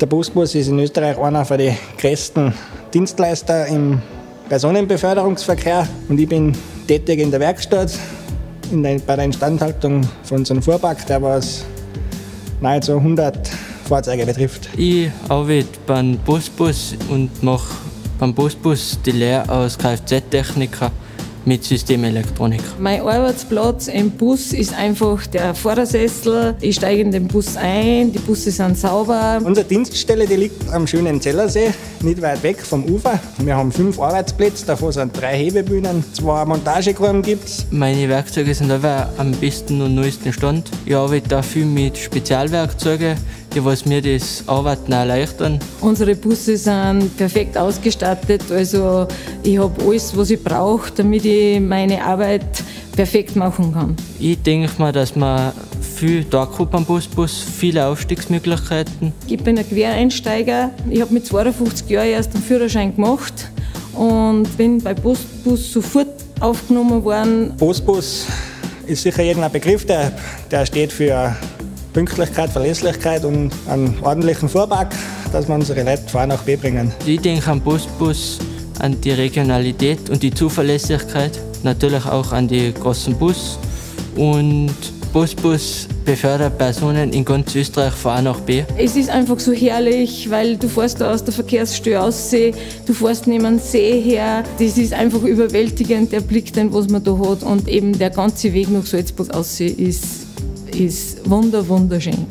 Der Busbus ist in Österreich einer der größten Dienstleister im Personenbeförderungsverkehr und ich bin tätig in der Werkstatt in der, bei der Instandhaltung von unserem Fuhrpark, der was nahezu 100 Fahrzeuge betrifft. Ich arbeite beim Busbus und mache beim Busbus die Lehre als Kfz-Techniker mit Systemelektronik. Mein Arbeitsplatz im Bus ist einfach der Fahrersessel. Ich steige in den Bus ein, die Busse sind sauber. Unsere Dienststelle die liegt am schönen Zellersee, nicht weit weg vom Ufer. Wir haben fünf Arbeitsplätze, davon sind drei Hebebühnen, zwei Montagegruben gibt es. Meine Werkzeuge sind aber am besten und neuesten Stand. Ich arbeite da viel mit Spezialwerkzeugen, die was mir das Arbeiten erleichtern. Unsere Busse sind perfekt ausgestattet, also ich habe alles, was ich brauche, damit ich meine Arbeit perfekt machen kann. Ich denke mal, dass man viel Tag beim Busbus, viele Aufstiegsmöglichkeiten. Ich bin ein Quereinsteiger. Ich habe mit 52 Jahren erst einen Führerschein gemacht und bin bei Busbus sofort aufgenommen worden. Busbus ist sicher irgendein Begriff, der, der steht für Pünktlichkeit, Verlässlichkeit und einen ordentlichen Fuhrpark, dass wir unsere Leute von A nach B bringen. Ich denke am Busbus an die Regionalität und die Zuverlässigkeit, natürlich auch an die großen Bus und Busbus befördert Personen in ganz Österreich von A nach B. Es ist einfach so herrlich, weil du fährst da aus der Verkehrsstelle aussehen, du fährst neben einem See her. Das ist einfach überwältigend, der Blick, den was man da hat und eben der ganze Weg nach Salzburg aussehen ist, ist wunder, wunderschön.